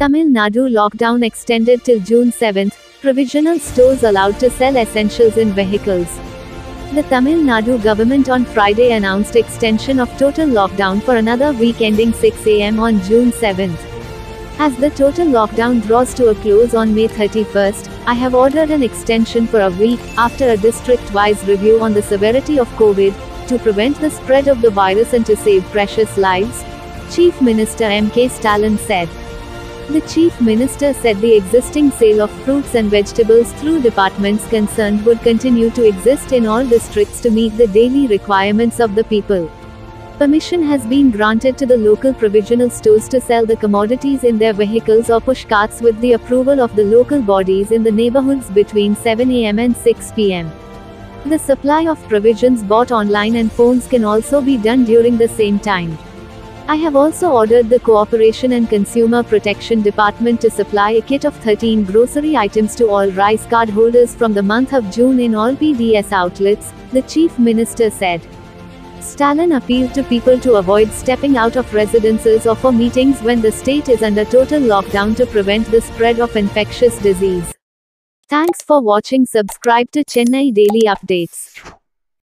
Tamil Nadu lockdown extended till June 7. Provisional stores allowed to sell essentials in vehicles. The Tamil Nadu government on Friday announced extension of total lockdown for another week ending 6 am on June 7. As the total lockdown draws to a close on May 31st, I have ordered an extension for a week, after a district-wise review on the severity of COVID, to prevent the spread of the virus and to save precious lives, Chief Minister M.K. Stalin said. The Chief Minister said the existing sale of fruits and vegetables through departments concerned would continue to exist in all districts to meet the daily requirements of the people. Permission has been granted to the local provisional stores to sell the commodities in their vehicles or push carts with the approval of the local bodies in the neighborhoods between 7 am and 6 pm. The supply of provisions bought online and phones can also be done during the same time. I have also ordered the Cooperation and Consumer Protection Department to supply a kit of 13 grocery items to all rice card holders from the month of June in all PDS outlets, the Chief Minister said. Stalin appealed to people to avoid stepping out of residences or for meetings when the state is under total lockdown to prevent the spread of infectious disease. Thanks for watching subscribe to Chennai Daily Updates.